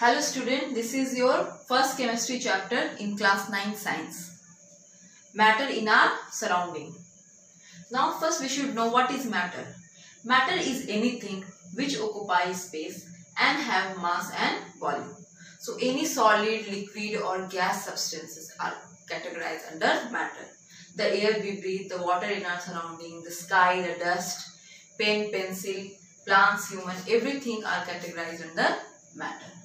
Hello student, this is your first chemistry chapter in class 9 science. Matter in our surrounding. Now first we should know what is matter. Matter is anything which occupies space and have mass and volume. So any solid, liquid or gas substances are categorized under matter. The air we breathe, the water in our surrounding, the sky, the dust, pen, pencil, plants, human, everything are categorized under matter.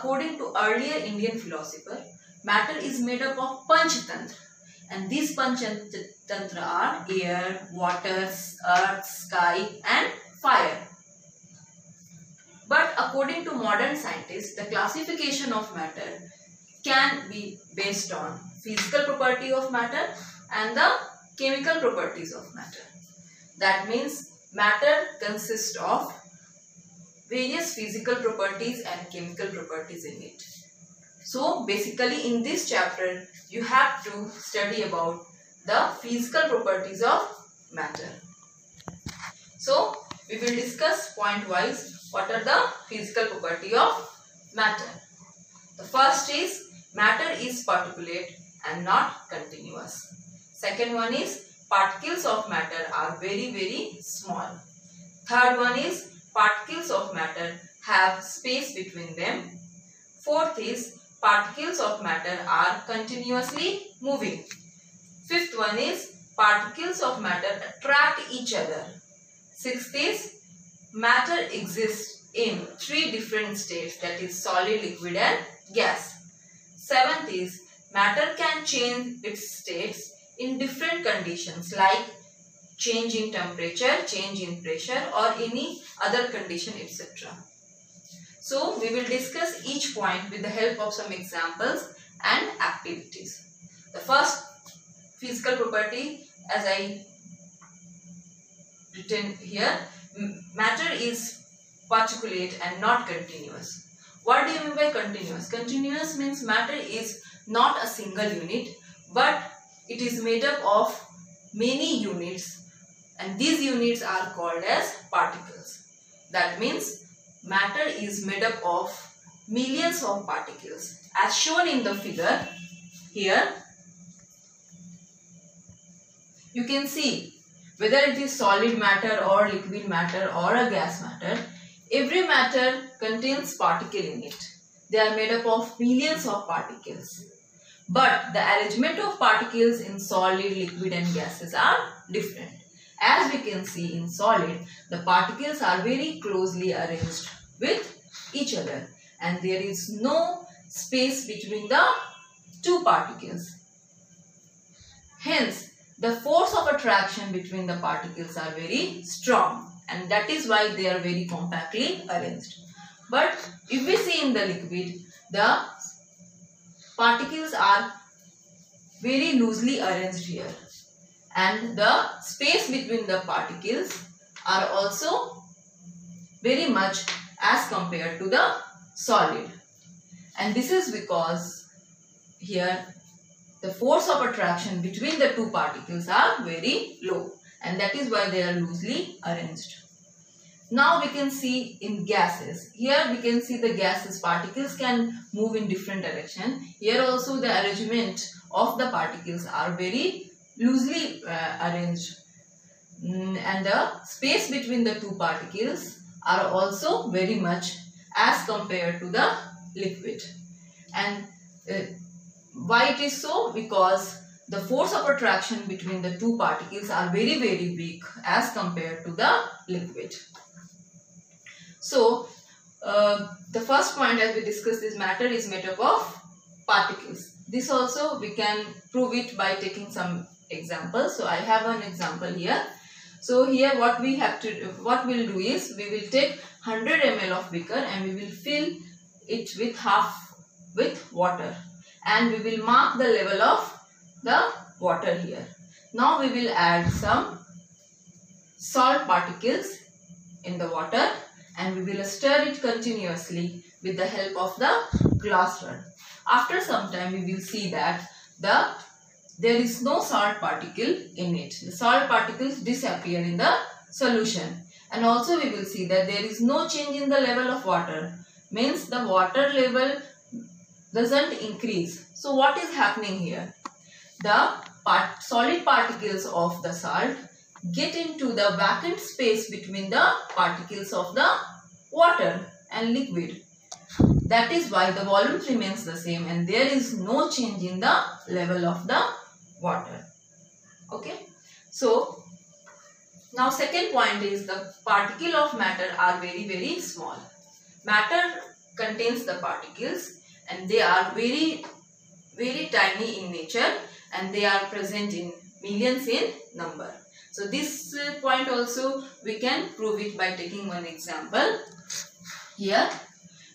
According to earlier Indian philosopher, matter is made up of Panchatantra. And these Panchatantra are air, water, earth, sky and fire. But according to modern scientists, the classification of matter can be based on physical property of matter and the chemical properties of matter. That means matter consists of various physical properties and chemical properties in it. So basically in this chapter you have to study about the physical properties of matter. So we will discuss point wise what are the physical property of matter. The first is matter is particulate and not continuous. Second one is particles of matter are very very small. Third one is particles of matter have space between them. Fourth is particles of matter are continuously moving. Fifth one is particles of matter attract each other. Sixth is matter exists in three different states that is solid, liquid and gas. Seventh is matter can change its states in different conditions like change in temperature, change in pressure or any other condition etc. So we will discuss each point with the help of some examples and activities. The first physical property as I written here matter is particulate and not continuous. What do you mean by continuous? Continuous means matter is not a single unit but it is made up of many units and these units are called as particles. That means matter is made up of millions of particles as shown in the figure here. You can see whether it is solid matter or liquid matter or a gas matter, every matter contains particle in it. They are made up of millions of particles. But the arrangement of particles in solid, liquid and gases are different. As we can see in solid, the particles are very closely arranged with each other and there is no space between the two particles. Hence, the force of attraction between the particles are very strong and that is why they are very compactly arranged. But if we see in the liquid, the particles are very loosely arranged here and the space between the particles are also very much as compared to the solid and this is because here the force of attraction between the two particles are very low and that is why they are loosely arranged. Now we can see in gases. Here we can see the gases particles can move in different direction. Here also the arrangement of the particles are very loosely uh, arranged. Mm, and the space between the two particles are also very much as compared to the liquid. And uh, why it is so? Because the force of attraction between the two particles are very very big as compared to the liquid. So uh, the first point as we discussed is matter is made up of particles. This also we can prove it by taking some example. So I have an example here. So here what we have to do, what we'll do is we will take 100 ml of beaker and we will fill it with half with water and we will mark the level of the water here. Now we will add some salt particles in the water and we will stir it continuously with the help of the glass rod. After some time we will see that the there is no salt particle in it. The salt particles disappear in the solution. And also we will see that there is no change in the level of water. means the water level doesn't increase. So what is happening here? The part, solid particles of the salt get into the vacant space between the particles of the water and liquid. That is why the volume remains the same and there is no change in the level of the water. Okay. So, now second point is the particle of matter are very very small. Matter contains the particles and they are very very tiny in nature and they are present in millions in number. So this uh, point also we can prove it by taking one example. Here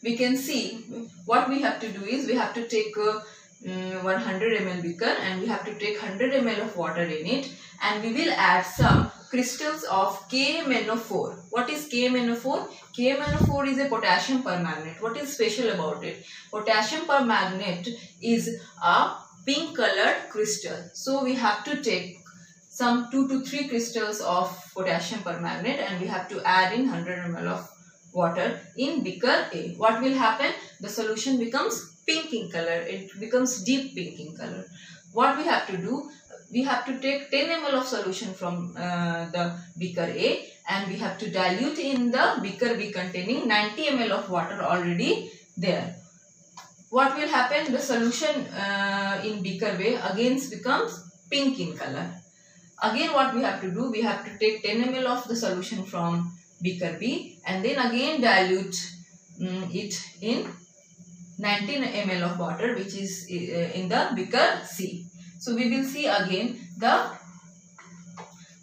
we can see what we have to do is we have to take a um, 100 ml beaker and we have to take 100 ml of water in it and we will add some crystals of KMnO4. What is KMnO4? KMnO4 is a potassium permanganate. What is special about it? Potassium permanganate is a pink colored crystal. So we have to take some 2 to 3 crystals of potassium permanganate and we have to add in 100 ml of water in beaker A. What will happen? The solution becomes pink in color. It becomes deep pink in color. What we have to do? We have to take 10 ml of solution from uh, the beaker A and we have to dilute in the beaker B containing 90 ml of water already there what will happen the solution uh, in beaker way again becomes pink in color again what we have to do we have to take 10 ml of the solution from beaker B and then again dilute um, it in 19 ml of water which is uh, in the beaker C. So we will see again the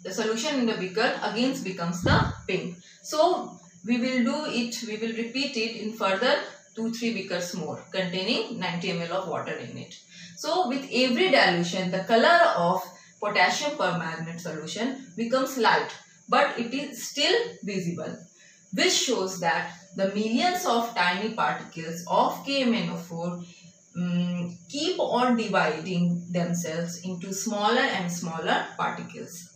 the solution in the beaker again becomes the pink so we will do it we will repeat it in further 2-3 beakers more containing 90 ml of water in it. So with every dilution the color of potassium permanganate solution becomes light but it is still visible which shows that the millions of tiny particles of KMnO4 um, mm, keep on dividing themselves into smaller and smaller particles.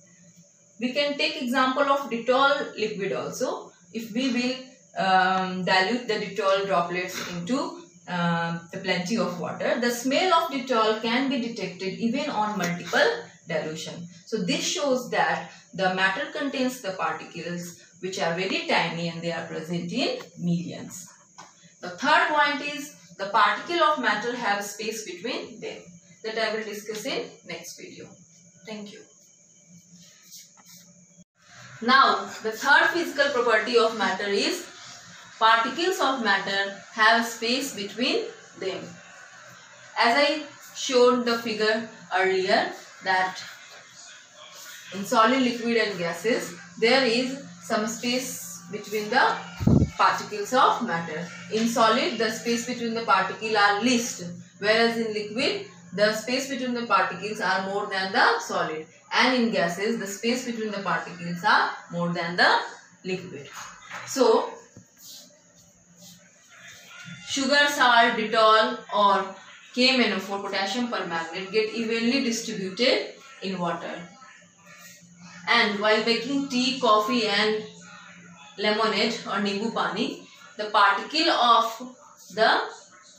We can take example of Dettol liquid also. If we will um, dilute the Dettol droplets into um, the plenty of water. The smell of Dettol can be detected even on multiple dilution. So this shows that the matter contains the particles which are very tiny and they are present in millions. The third point is the particle of matter have space between them that I will discuss in next video. Thank you. Now the third physical property of matter is particles of matter have space between them. As I showed the figure earlier that in solid, liquid and gases there is some space between the particles of matter. In solid the space between the particles are least whereas in liquid the space between the particles are more than the solid and in gases the space between the particles are more than the liquid. So sugar, salt, Dettol or KMnO4 potassium permanganate get evenly distributed in water. And while making tea, coffee and lemonade or nimbu pani, the particle of the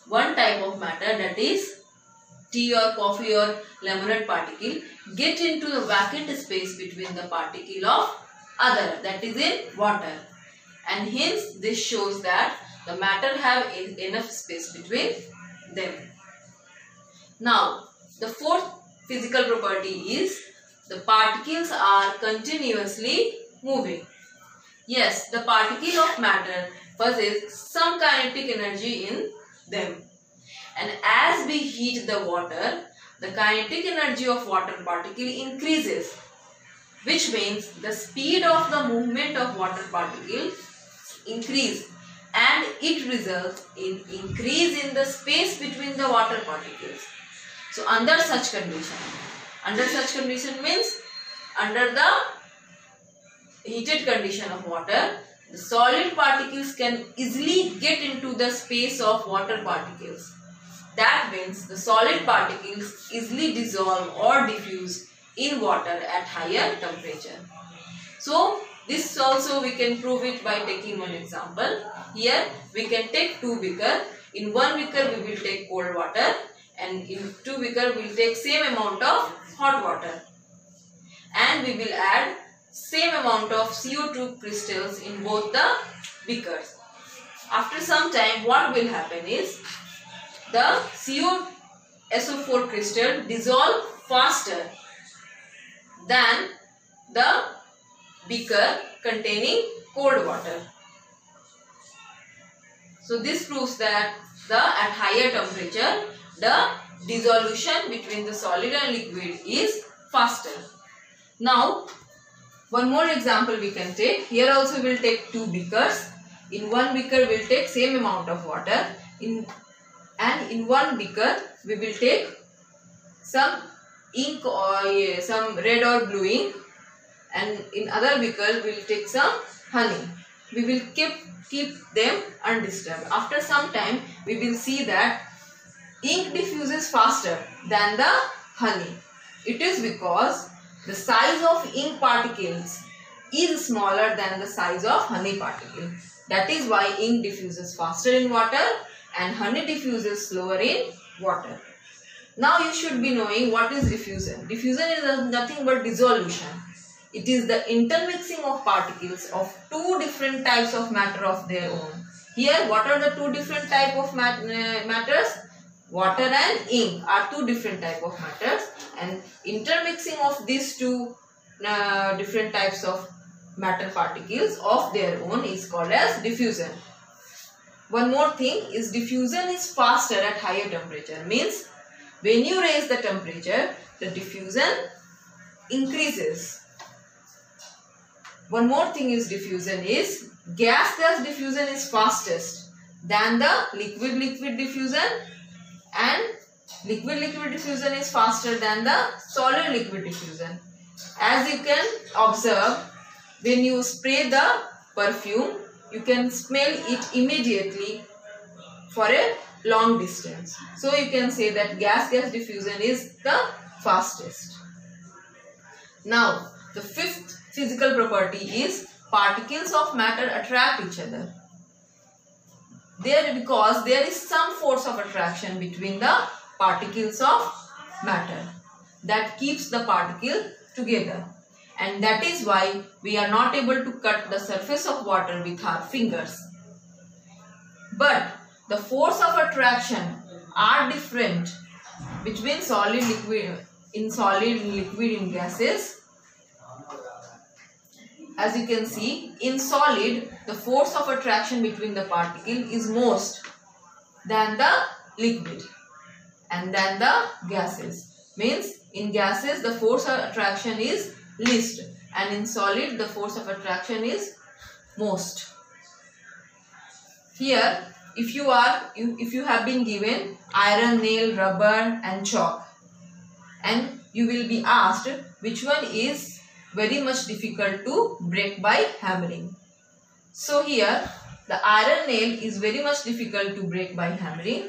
one type of matter that is tea or coffee or lemonade particle get into the vacant space between the particle of other that is in water and hence this shows that the matter have enough space between them. Now, the fourth physical property is the particles are continuously moving. Yes, the particle of matter possesses some kinetic energy in them. And as we heat the water, the kinetic energy of water particle increases which means the speed of the movement of water particle increase and it results in increase in the space between the water particles. So under such condition, under such condition means under the heated condition of water, the solid particles can easily get into the space of water particles. That means the solid particles easily dissolve or diffuse in water at higher temperature. So This also we can prove it by taking one example. Here we can take two beaker. In one beaker we will take cold water and in two beaker we will take same amount of hot water. And we will add same amount of CO2 crystals in both the beakers. After some time what will happen is the CO SO4 crystal dissolve faster than the beaker containing cold water. So this proves that the at higher temperature the dissolution between the solid and liquid is faster. Now one more example we can take. Here also we will take two beakers. In one beaker we will take same amount of water. In and in one beaker we will take some ink or some red or blue ink and in other beaker we will take some honey. We will keep keep them undisturbed. After some time we will see that ink diffuses faster than the honey. It is because the size of ink particles is smaller than the size of honey particle. That is why ink diffuses faster in water and honey diffuses slower in water. Now you should be knowing what is diffusion. Diffusion is nothing but dissolution. It is the intermixing of particles of two different types of matter of their own. Here what are the two different type of mat uh, matters? Water and ink are two different type of matters and intermixing of these two uh, different types of matter particles of their own is called as diffusion. One more thing is diffusion is faster at higher temperature means when you raise the temperature the diffusion increases. One more thing is diffusion is gas gas diffusion is fastest than the liquid liquid diffusion and liquid liquid diffusion is faster than the solid liquid diffusion. As you can observe when you spray the perfume you can smell it immediately for a long distance. So you can say that gas-gas diffusion is the fastest. Now the fifth physical property is particles of matter attract each other. There because there is some force of attraction between the particles of matter that keeps the particle together and that is why we are not able to cut the surface of water with our fingers. But the force of attraction are different between solid liquid in solid liquid in gases. As you can see in solid the force of attraction between the particle is most than the liquid and then the gases means in gases the force of attraction is least and in solid the force of attraction is most. Here if you are if you have been given iron nail, rubber and chalk and you will be asked which one is very much difficult to break by hammering. So here the iron nail is very much difficult to break by hammering.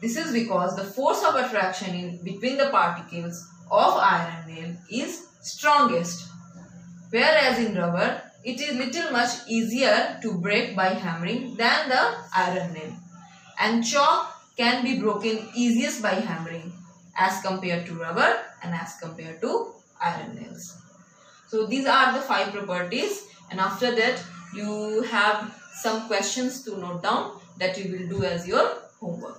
This is because the force of attraction in between the particles of iron nail is strongest. Whereas in rubber, it is little much easier to break by hammering than the iron nail. And chalk can be broken easiest by hammering as compared to rubber and as compared to iron nails. So these are the five properties and after that you have some questions to note down that you will do as your homework.